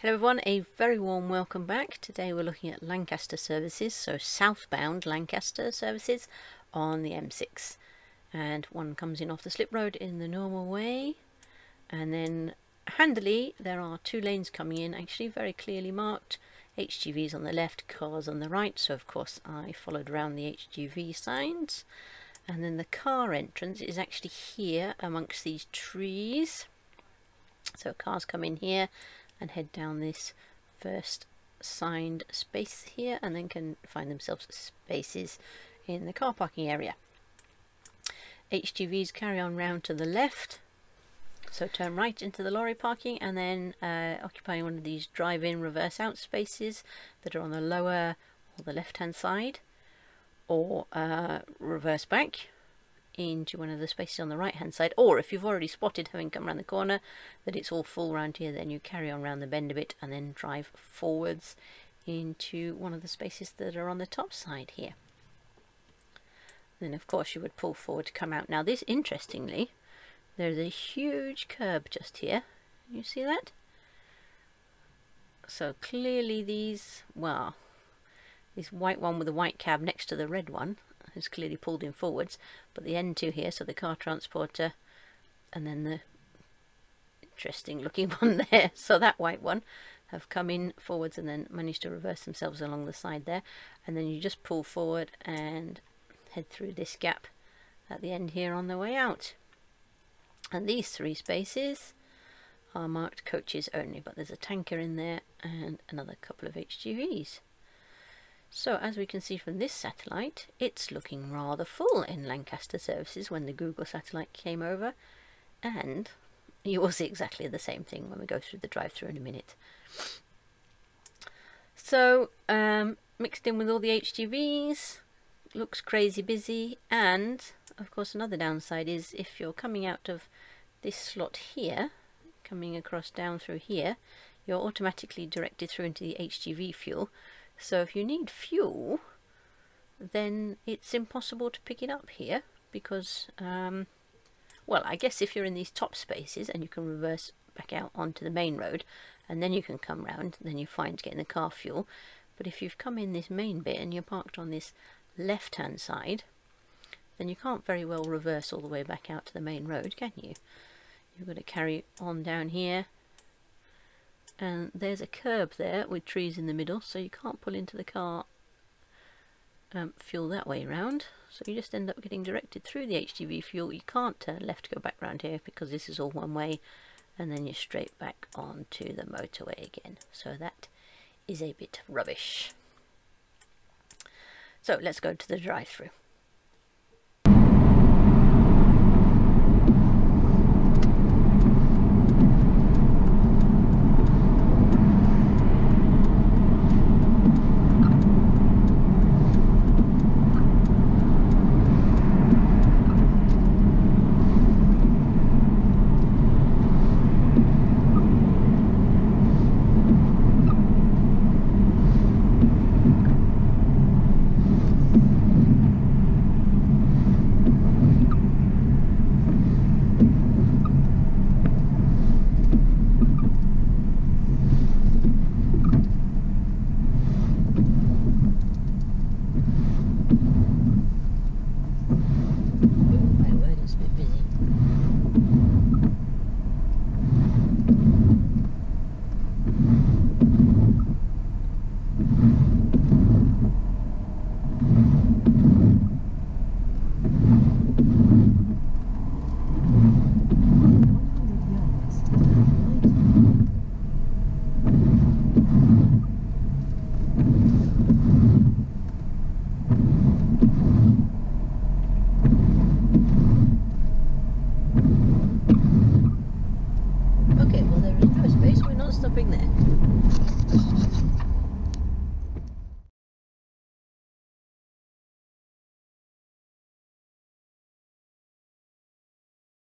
Hello everyone, a very warm welcome back. Today we're looking at Lancaster services, so southbound Lancaster services on the M6. And one comes in off the slip road in the normal way. And then handily there are two lanes coming in, actually very clearly marked. HGVs on the left, cars on the right, so of course I followed around the HGV signs. And then the car entrance is actually here amongst these trees. So cars come in here and head down this first signed space here and then can find themselves spaces in the car parking area. HGVs carry on round to the left so turn right into the lorry parking and then uh, occupying one of these drive-in reverse out spaces that are on the lower or the left hand side or uh, reverse back into one of the spaces on the right hand side or if you've already spotted having come around the corner that it's all full round here then you carry on around the bend a bit and then drive forwards into one of the spaces that are on the top side here. Then of course you would pull forward to come out. Now this interestingly there's a huge curb just here. You see that? So clearly these well this white one with the white cab next to the red one is clearly pulled in forwards, but the N2 here, so the car transporter, and then the interesting looking one there, so that white one, have come in forwards and then managed to reverse themselves along the side there, and then you just pull forward and head through this gap at the end here on the way out. And these three spaces are marked coaches only, but there's a tanker in there and another couple of HGVs. So as we can see from this satellite, it's looking rather full in Lancaster services when the Google satellite came over. And you will see exactly the same thing when we go through the drive-through in a minute. So um, mixed in with all the HGVs, looks crazy busy. And of course another downside is if you're coming out of this slot here, coming across down through here, you're automatically directed through into the HGV fuel so if you need fuel, then it's impossible to pick it up here because, um, well, I guess if you're in these top spaces and you can reverse back out onto the main road and then you can come round, then you're fine to get in the car fuel. But if you've come in this main bit and you're parked on this left-hand side, then you can't very well reverse all the way back out to the main road, can you? You've got to carry on down here and there's a curb there with trees in the middle so you can't pull into the car um, fuel that way round. So you just end up getting directed through the HGV fuel. You can't turn left to go back round here because this is all one way and then you're straight back onto the motorway again. So that is a bit rubbish. So let's go to the drive-through